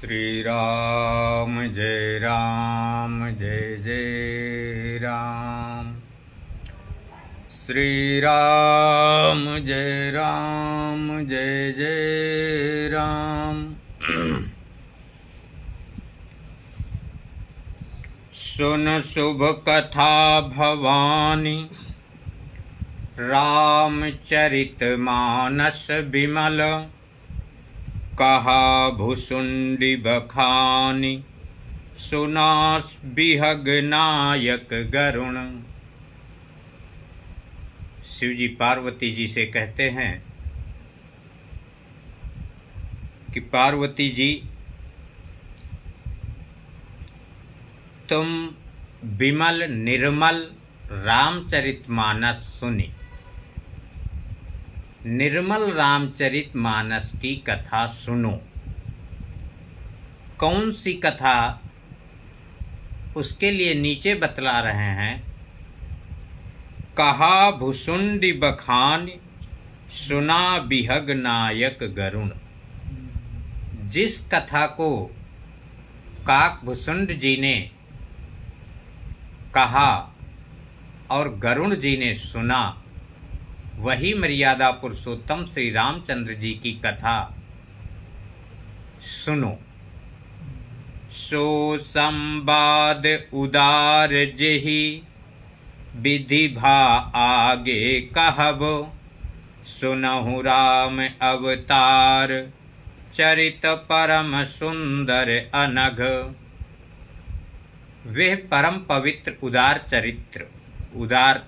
श्री राम जय राम, जय जय राम। श्री राम जय राम, जय जय राम। सुन शुभ कथा भवानी रामचरित मानस विमल। कहा भुसुंडी बखानी सुनास बिहग नायक गरुण। शिव जी पार्वती जी से कहते हैं कि पार्वती जी, तुम विमल, निर्मल रामचरित मानस सुनी। निर्मल रामचरित मानस की कथा सुनो। कौन सी कथा उसके लिए नीचे बतला रहे हैं? कहा भुसुंडी बखान, सुना बिहग नायक गरुण। जिस कथा को काक भुसुंड जी ने कहा और गरुण जी ने सुना वही मर्यादा पुरुषोत्तम श्री रामचंद्र जी की कथा। सुनो। सो संवाद उदार जही, विधि भा आगे कहब। सुनहु राम अवतार, चरित परम सुंदर अनघ। वे परम पवित्र उदार चरित्र उदार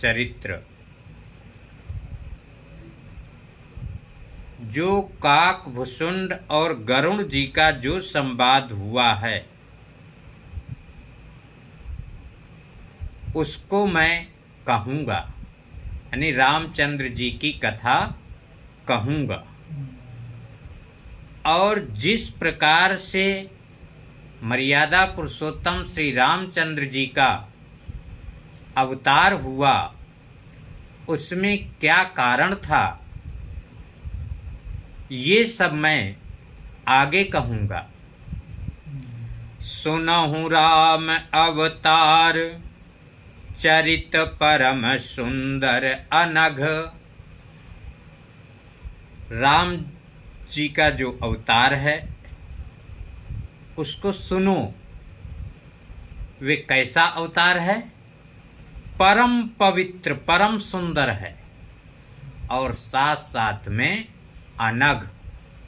चरित्र। जो काक भुसुंड और गरुण जी का जो संवाद हुआ है, उसको मैं कहूँगा। यानी रामचंद्र जी की कथा कहूँगा। और जिस प्रकार से मर्यादा पुरुषोत्तम श्री रामचंद्र जी का अवतार हुआ, उसमें क्या कारण था? ये सब मैं आगे कहूँगा। सुनहु राम अवतार, चरित परम सुंदर अनघ। राम जी का जो अवतार है, उसको सुनो। वे कैसा अवतार है? परम पवित्र, परम सुंदर है। और साथ साथ में अनग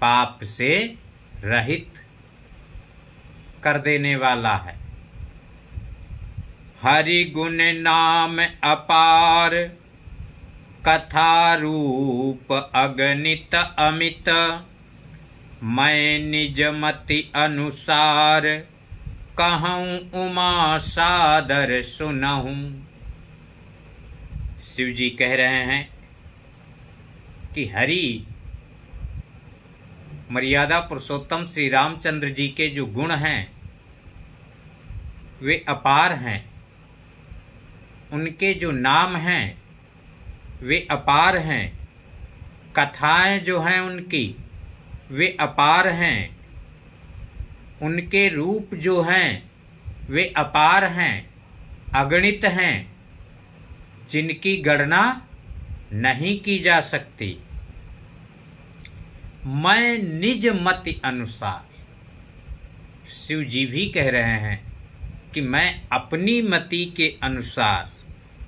पाप से रहित कर देने वाला है। हरि गुण नाम अपार कथा रूप अगणित अमित, मैं निज मति अनुसार कहूँ उमा सादर सुनहूँ। शिव जी कह रहे हैं कि हरि मर्यादा पुरुषोत्तम श्री रामचंद्र जी के जो गुण हैं, वे अपार हैं। उनके जो नाम हैं, वे अपार हैं। कथाएँ जो हैं उनकी, वे अपार हैं। उनके रूप जो हैं, वे अपार हैं, अगणित हैं। जिनकी गणना नहीं की जा सकती। मैं निज मत अनुसार। शिव जी भी कह रहे हैं कि मैं अपनी मति के अनुसार,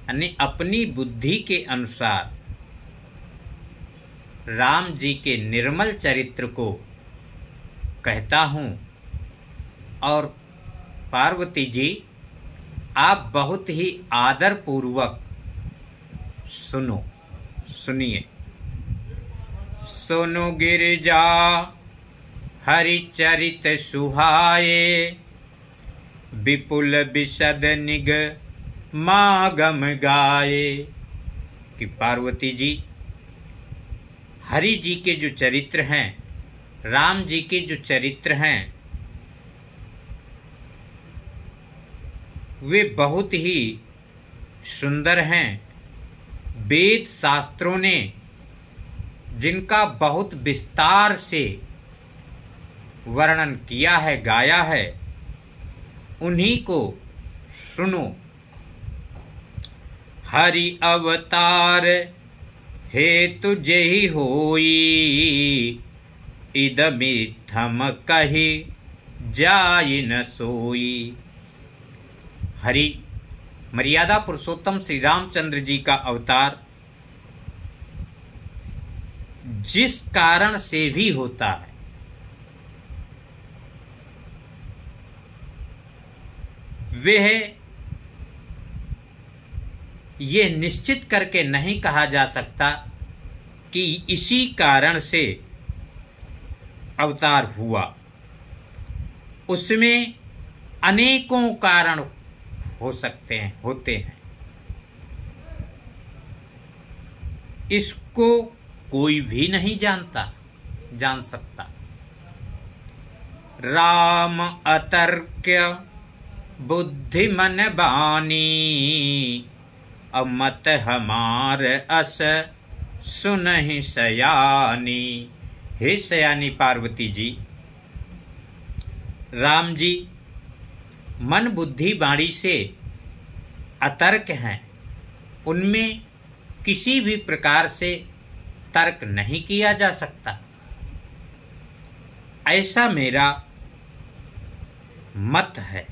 यानी अपनी बुद्धि के अनुसार, राम जी के निर्मल चरित्र को कहता हूँ। और पार्वती जी, आप बहुत ही आदर पूर्वक सुनो, सुनिए। सुनु गिरजा, हरिचरित सुहाये विपुल विशद निग मागम गाये कि पार्वती जी, हरि जी के जो चरित्र हैं, राम जी के जो चरित्र हैं, वे बहुत ही सुंदर हैं। वेद शास्त्रों ने जिनका बहुत विस्तार से वर्णन किया है, गाया है, उन्हीं को सुनो। हरि अवतार, हे तुझे ही होई इदमिथम कही जाय न सोई। हरि, मर्यादा पुरुषोत्तम श्री रामचंद्र जी का अवतार जिस कारण से भी होता है। वह ये निश्चित करके नहीं कहा जा सकता कि इसी कारण से अवतार हुआ। उसमें अनेकों कारण हो सकते हैं, होते हैं। इसको कोई भी नहीं जानता, जान सकता। राम अतर्क्य, बुद्धि मन बानी, अमत हमार अस, सुन ही सयानी। हे सयानी पार्वती जी, राम जी, मन बुद्धि बाणी से अतर्क हैं। उनमें किसी भी प्रकार से तर्क नहीं किया जा सकता। ऐसा मेरा मत है।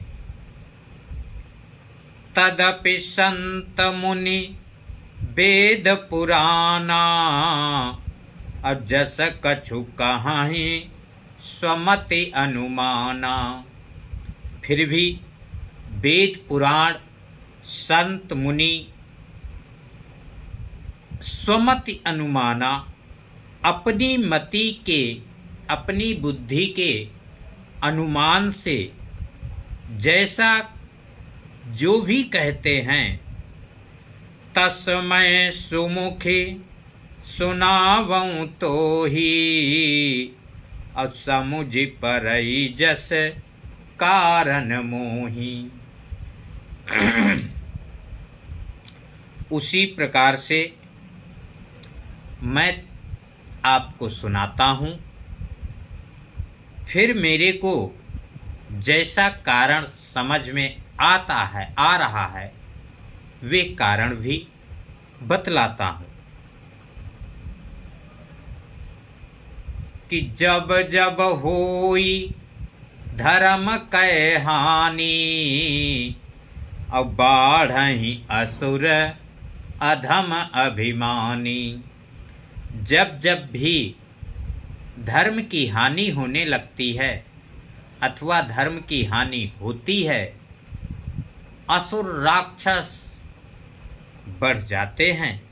तदपि संत मुनि वेद पुराना अजस कछु कहीं स्वमति अनुमाना। फिर भी वेद पुराण संत मुनि स्वमति अनुमाना, अपनी मति के, अपनी बुद्धि के अनुमान से, जैसा जो भी कहते हैं। तस्मय सुमुखी सुनावं तो ही असमुझ पर जस कारण मोही। उसी प्रकार से मैं आपको सुनाता हूँ। फिर मेरे को जैसा कारण समझ में आता है, आ रहा है, वे कारण भी बतलाता हूँ। कि जब जब होई धर्म कै हानि, अब बाढ़ असुर अधम अभिमानी। जब जब भी धर्म की हानि होने लगती है अथवा धर्म की हानि होती है, असुर राक्षस बढ़ जाते हैं।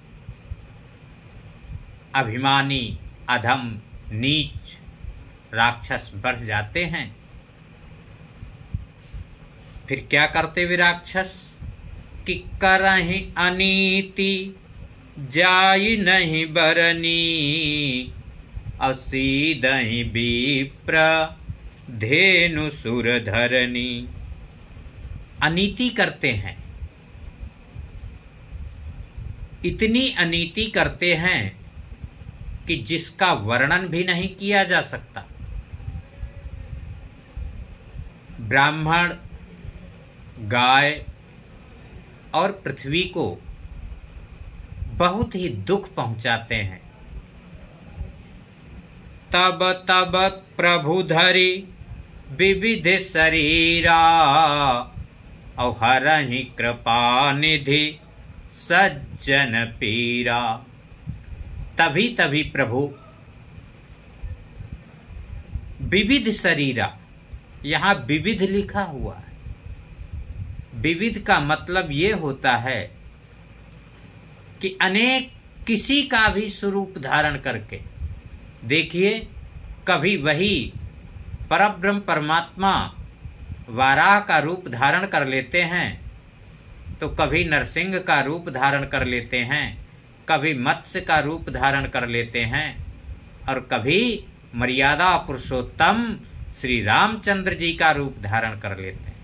अभिमानी, अधम, नीच राक्षस बढ़ जाते हैं। फिर क्या करते वे राक्षस? कि करही अनीति। जाय नहीं बरनी, असी दही विप्र धेनु सुर धरनी। अनीति करते हैं। इतनी अनीति करते हैं कि जिसका वर्णन भी नहीं किया जा सकता। ब्राह्मण, गाय और पृथ्वी को बहुत ही दुख पहुंचाते हैं। तब तब प्रभु धरी विविध शरीरा और ही कृपा निधि सज्जन पीरा। तभी तभी प्रभु विविध शरीरा, यहाँ विविध लिखा हुआ है। विविध का मतलब ये होता है कि अनेक किसी का भी स्वरूप धारण करके, देखिए, कभी वही परब्रह्म परमात्मा वाराह का रूप धारण कर लेते हैं तो कभी नरसिंह का रूप धारण कर लेते हैं, कभी मत्स्य का रूप धारण कर लेते हैं, और कभी मर्यादा पुरुषोत्तम श्री रामचंद्र जी का रूप धारण कर लेते हैं।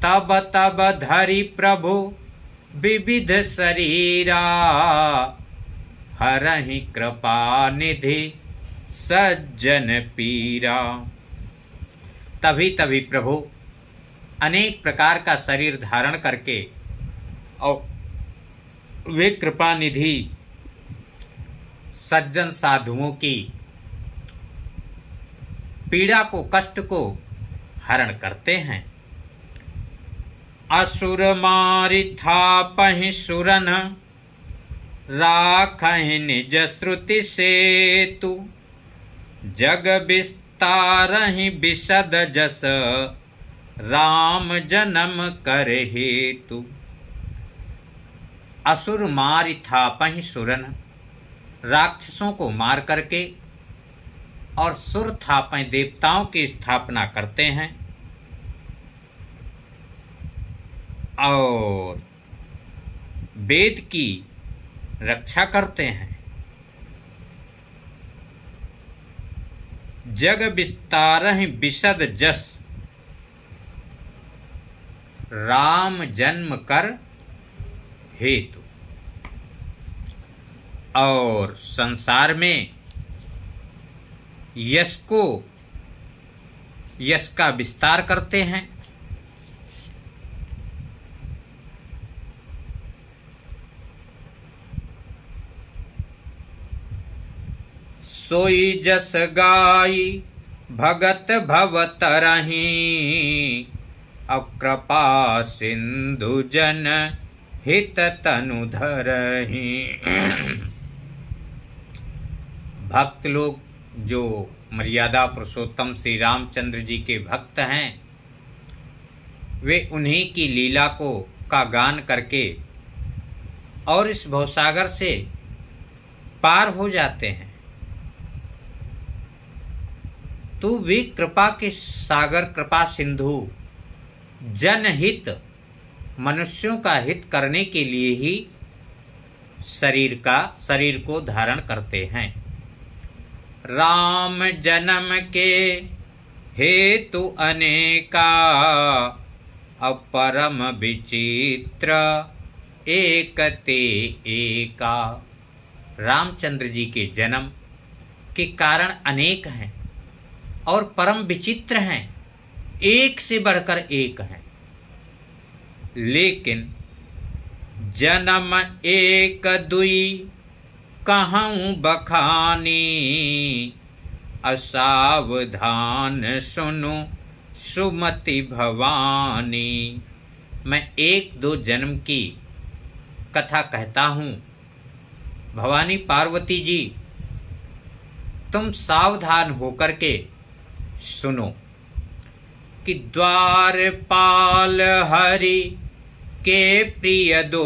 तब तब धरि प्रभु विविध शरीरा, हर ही कृपा निधि, सज्जन पीरा। तभी तभी प्रभु, अनेक प्रकार का शरीर धारण करके, और वे कृपा निधि, सज्जन साधुओं की पीड़ा को, कष्ट को हरण करते हैं। असुर मारि था पहि सुरन राख निज श्रुति सेतु। जग विस्तार विशद जस राम जन्म कर हेतु असुर मारि था पहि सुरन राक्षसों को मार करके और सुर थापें देवताओं की स्थापना करते हैं। और वेद की रक्षा करते हैं। जग विस्तार विशद जस, राम जन्म कर हेतु। और संसार में यश को, यश का विस्तार करते हैं। सोई जस गाई, भगत भवतरही अकृपा सिंधु जन हित तनु धरही। भक्त लोग जो मर्यादा पुरुषोत्तम श्री रामचंद्र जी के भक्त हैं, वे उन्हीं की लीला को का गान करके और इस भवसागर से पार हो जाते हैं। तो वे कृपा के सागर, कृपा सिंधु, जनहित, मनुष्यों का हित करने के लिए ही शरीर का, शरीर को धारण करते हैं। राम जन्म के हेतु अनेका अपरम विचित्र एक ते एका। रामचंद्र जी के जन्म के कारण अनेक हैं। और परम विचित्र हैं। एक से बढ़कर एक हैं। लेकिन जन्म एक दुई कहूँ बखानी, असावधान सुनो सुमति भवानी। मैं एक दो जन्म की कथा कहता हूँ। भवानी पार्वती जी, तुम सावधान होकर के सुनो। कि द्वारपाल हरि के प्रिय दो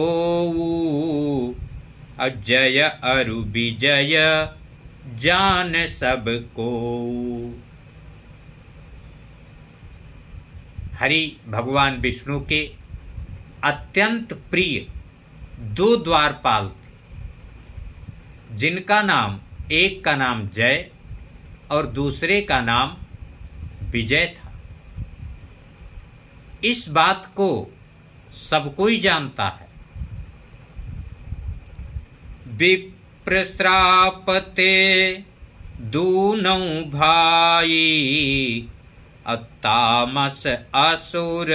अजय अरु विजय जान सबको हरि भगवान विष्णु के अत्यंत प्रिय दो द्वारपाल थे। जिनका नाम एक का नाम जय और दूसरे का नाम विजय था। इस बात को सब कोई जानता है। विप्रश्रापते दूनौ भाई अतामस असुर,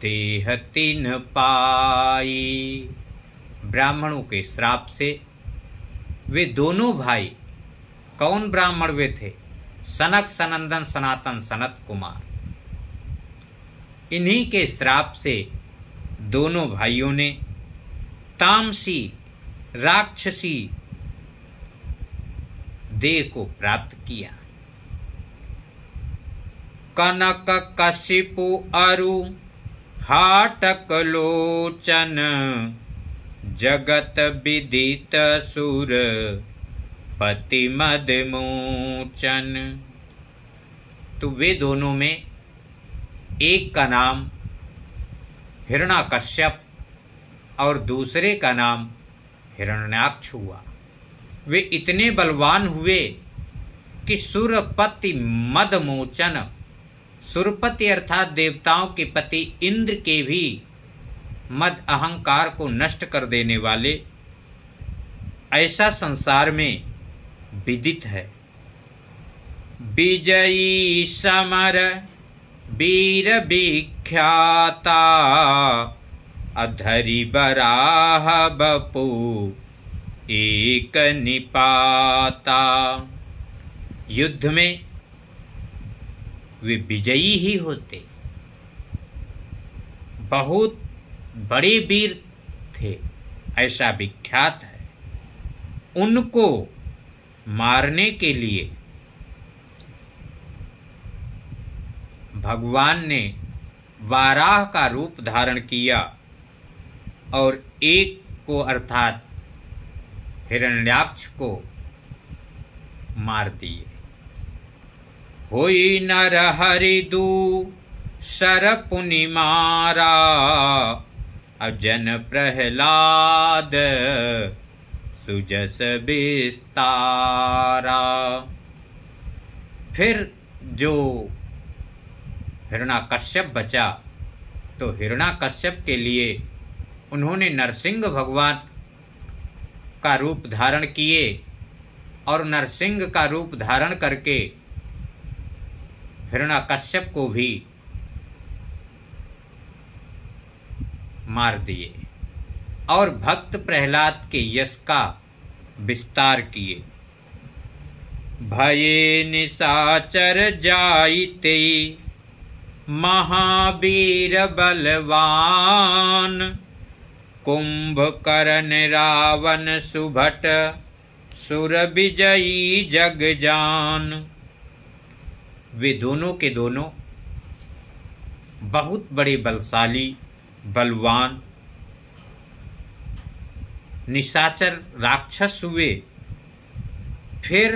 देह तीन पाई। ब्राह्मणों के श्राप से वे दोनों भाई, कौन ब्राह्मण वे थे? सनक सनंदन सनातन सनत कुमार। इन्हीं के श्राप से दोनों भाइयों ने तामसी, राक्षसी देह को प्राप्त किया। कनक कशिपु अरु, हाटक लोचन, जगत विदित सुर। पति मद मोचन। तो वे दोनों में एक का नाम हिरणाकश्यप और दूसरे का नाम हिरण्याक्ष हुआ। वे इतने बलवान हुए कि सुरपति मदमोचन सुरपति अर्थात देवताओं के पति इंद्र के भी मद अहंकार को नष्ट कर देने वाले ऐसा संसार में विदित है। विजयी समर वीर विख्याता, अधरी बराह बपू, एक निपाता। युद्ध में वे विजयी ही होते। बहुत बड़े वीर थे, ऐसा विख्यात है। उनको मारने के लिए भगवान ने वाराह का रूप धारण किया और एक को अर्थात हिरण्याक्ष को मार दिए। होई नर हरिदू सर पुनि मारा अजन प्रहलाद सुजस विस्तारा। फिर जो हिरणा कश्यप बचा तो हिरणा कश्यप के लिए उन्होंने नरसिंह भगवान का रूप धारण किए और नरसिंह का रूप धारण करके हिरणा कश्यप को भी मार दिए। और भक्त प्रहलाद के यश का विस्तार किए। भये निशाचर जाइते, महावीर बलवान। कुंभकर्ण रावण सुभट, सुर विजयी जग जान। वे दोनों के दोनों, बहुत बड़े बलशाली, बलवान निशाचर राक्षस हुए। फिर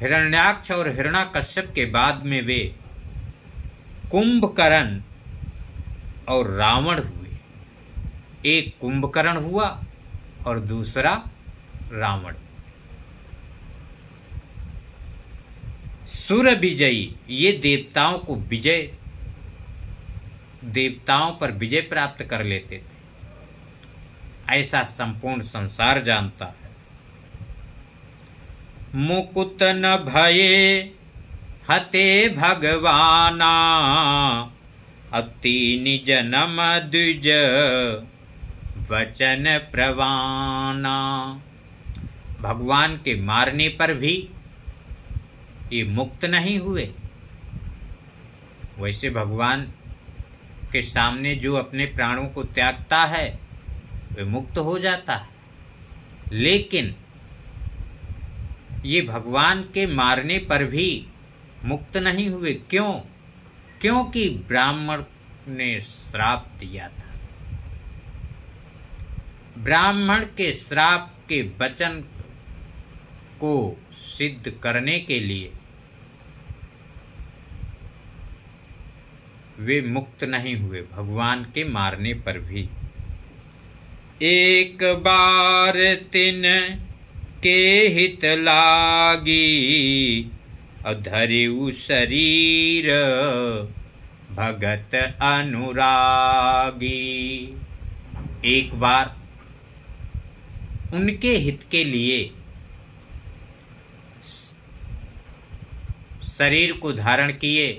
हिरण्याक्ष और हिरणा कश्यप के बाद में वे कुंभकर्ण और रावण हुए। एक कुंभकर्ण हुआ और दूसरा रावण। सुर विजयी, ये देवताओं को विजय देवताओं पर विजय प्राप्त कर लेते थे। ऐसा संपूर्ण संसार जानता है। मुकुत न भये, हते भगवाना अति जन्म द्विज, वचन प्रवाना। भगवान के मारने पर भी ये मुक्त नहीं हुए। वैसे भगवान के सामने जो अपने प्राणों को त्यागता है वे मुक्त हो जाता। है लेकिन ये भगवान के मारने पर भी मुक्त नहीं हुए। क्यों? क्योंकि ब्राह्मण ने श्राप दिया था। ब्राह्मण के श्राप के वचन को सिद्ध करने के लिए वे मुक्त नहीं हुए। भगवान के मारने पर भी। एक बार तिन के हित लागी, अधरिउ शरीर भगत अनुरागी। एक बार उनके हित के लिए शरीर को धारण किए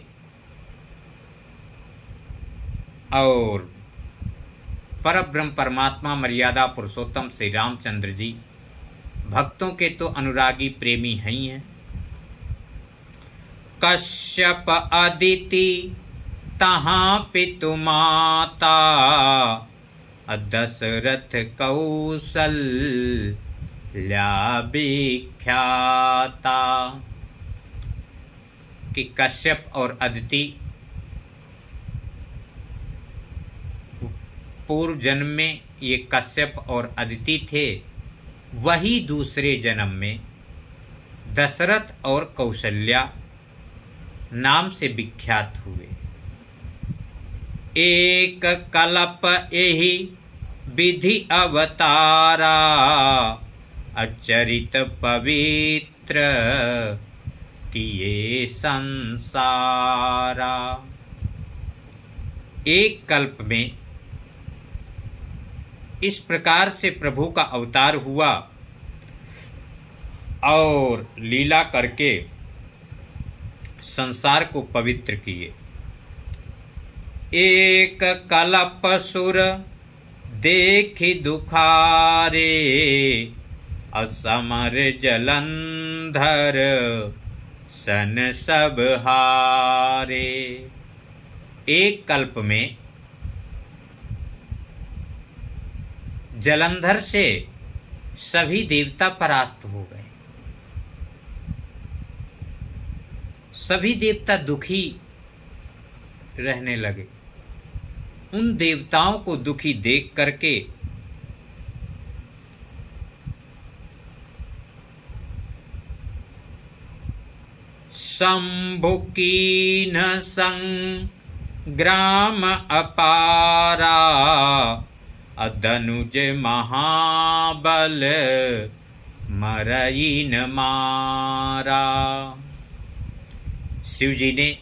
और पर ब्रह्म परमात्मा मर्यादा पुरुषोत्तम श्री रामचंद्र जी। भक्तों के तो अनुरागी प्रेमी हैं ही हैं। कश्यप अदिति, तहाँ पितु माता, दशरथ कौशल विख्याता। कि कश्यप और अदिति पूर्व जन्म में ये कश्यप और अदिति थे, वही दूसरे जन्म में दशरथ और कौशल्या नाम से विख्यात हुए। एक कलप यही विधि अवतारा, अचरित पवित्र किए संसारा। एक कल्प में इस प्रकार से प्रभु का अवतार हुआ और लीला करके संसार को पवित्र किए। एक कलप सुर देखी दुखारे, असमर जलंधर सन सब हारे। एक कल्प में जलंधर से सभी देवता परास्त हो गए। सभी देवता दुखी रहने लगे। उन देवताओं को दुखी देख करके शंभुकीन संग्राम अपारा अदनुज महाबल मरई न मारा। शिव जी ने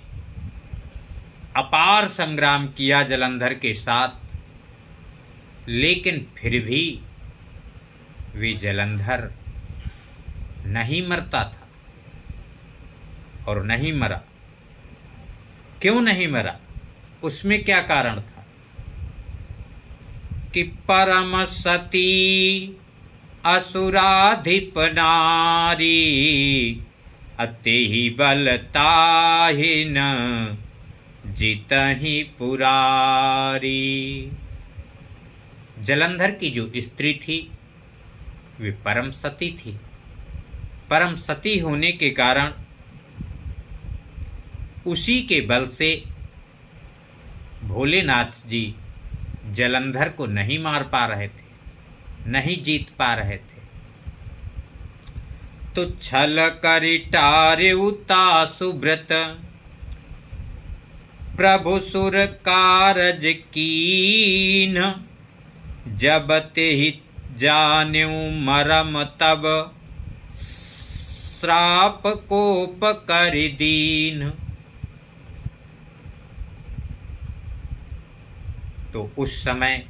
अपार संग्राम किया जलंधर के साथ, लेकिन फिर भी वे जलंधर नहीं मरता था। और नहीं मरा। क्यों नहीं मरा? उसमें क्या कारण था? कि परम सती असुराधिप नारी अति ही बलता ही न जीत ही पुरारी। जलंधर की जो स्त्री थी, वे परम सती थी। परम सती होने के कारण उसी के बल से भोलेनाथ जी जलंधर को नहीं मार पा रहे थे, नहीं जीत पा रहे थे। तो छल करिटार्युता सुब्रत, प्रभु सुर कारज कीन, जब ते ही जान्यू मरम तब, श्राप कोप कर दीन। तो उस समय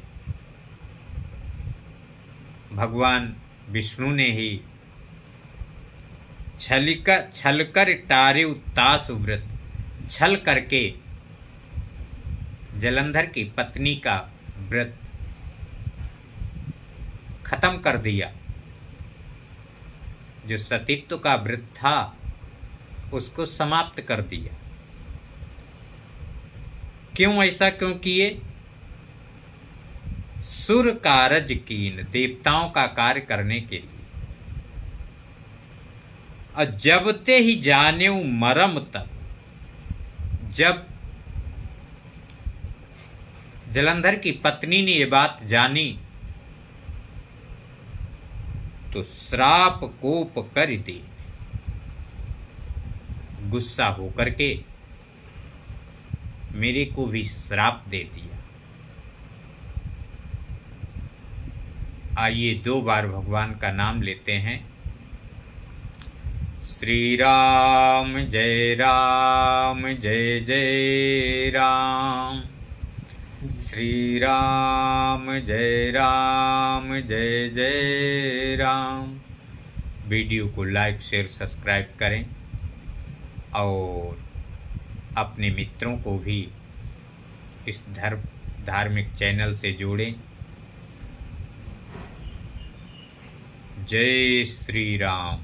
भगवान विष्णु ने ही छलकर छलकर टारे उत्तास व्रत, छल करके जलंधर की पत्नी का व्रत खत्म कर दिया। जो सतीत्व का व्रत था, उसको समाप्त कर दिया। क्यों ऐसा क्यों किए? सुर कारज कीन देवताओं का कार्य करने के लिए। और जब ते ही जाने मरम तब जब जलंधर की पत्नी ने ये बात जानी तो श्राप कोप कर दे। गुस्सा होकर के मेरे को भी श्राप दे दिया। आइए दो बार भगवान का नाम लेते हैं। श्री राम जय राम, जय जय राम। श्री राम जय राम, जय जय राम। वीडियो को लाइक, शेयर, सब्सक्राइब करें और अपने मित्रों को भी इस धर्म, धार्मिक चैनल से जोड़ें। जय श्री राम